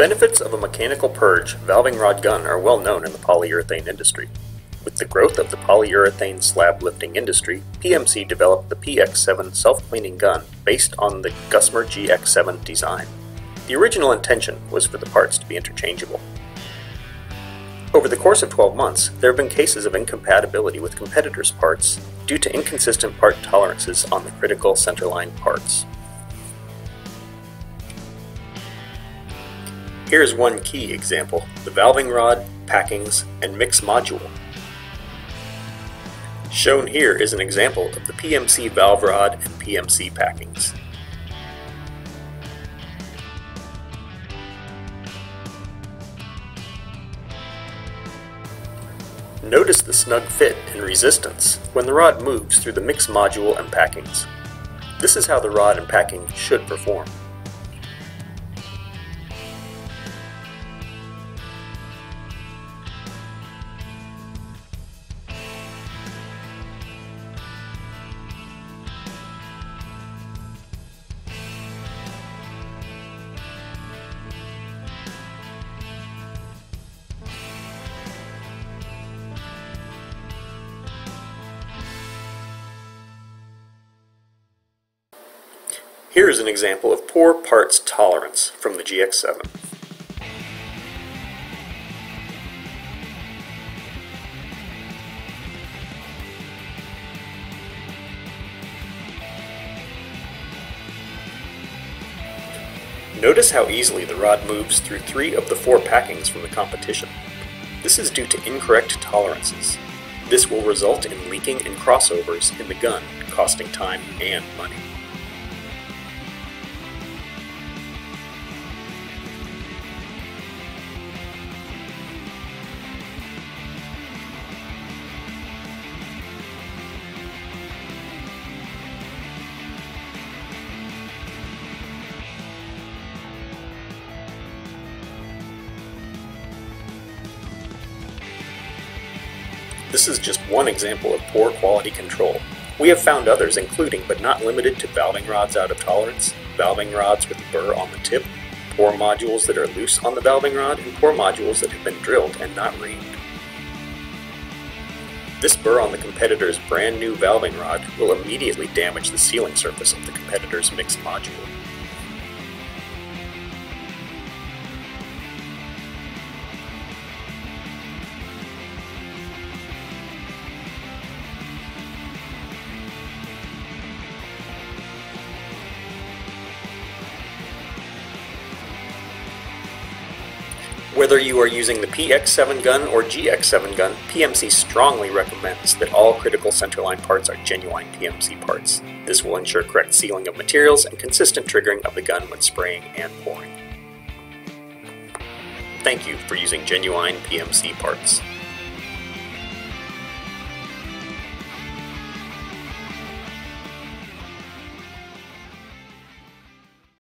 benefits of a mechanical purge valving rod gun are well known in the polyurethane industry. With the growth of the polyurethane slab lifting industry, PMC developed the PX7 self-cleaning gun based on the Gusmer GX7 design. The original intention was for the parts to be interchangeable. Over the course of 12 months, there have been cases of incompatibility with competitors' parts due to inconsistent part tolerances on the critical centerline parts. Here's one key example, the valving rod, packings, and mix module. Shown here is an example of the PMC valve rod and PMC packings. Notice the snug fit and resistance when the rod moves through the mix module and packings. This is how the rod and packing should perform. Here is an example of poor parts tolerance from the GX7. Notice how easily the rod moves through three of the four packings from the competition. This is due to incorrect tolerances. This will result in leaking and crossovers in the gun, costing time and money. This is just one example of poor quality control. We have found others including but not limited to valving rods out of tolerance, valving rods with burr on the tip, pour modules that are loose on the valving rod, and pour modules that have been drilled and not reamed. This burr on the competitor's brand new valving rod will immediately damage the sealing surface of the competitor's mixed module. Whether you are using the PX7 gun or GX7 gun, PMC strongly recommends that all critical centerline parts are genuine PMC parts. This will ensure correct sealing of materials and consistent triggering of the gun when spraying and pouring. Thank you for using genuine PMC parts.